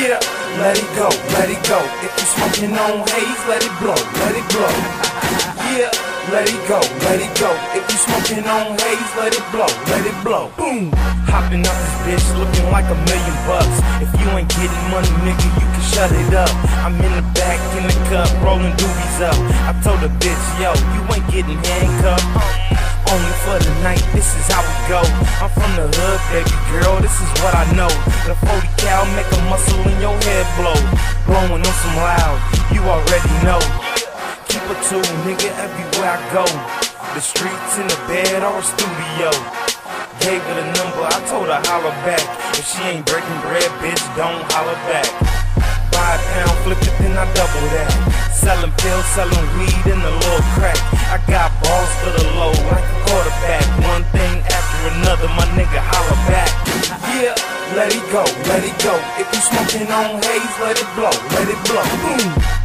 Get up, let it go, let it go. If you smoking on haze, let it blow, let it blow. Yeah, let it go, let it go. If you smoking on haze, let it blow, let it blow. Boom. Hopping up this bitch, looking like a million bucks. If you ain't getting money, nigga, you can shut it up. I'm in the back in the cup, rolling doobies up. I told the bitch, yo, you ain't getting handcuffed. I'm from the hood, baby girl, this is what I know. The 40 cal make a muscle in your head blow. Blowing on some loud, you already know. Keep a tool, nigga, everywhere I go. The streets in the bed or a studio. Gave her the number, I told her holler back. If she ain't breaking bread, bitch, don't holler back. Buy a pound, flip it, then I double that. Selling pills, selling weed, and a little nigga holler back. Yeah, let it go, let it go. If you smoking on haze, let it blow, let it blow. Boom.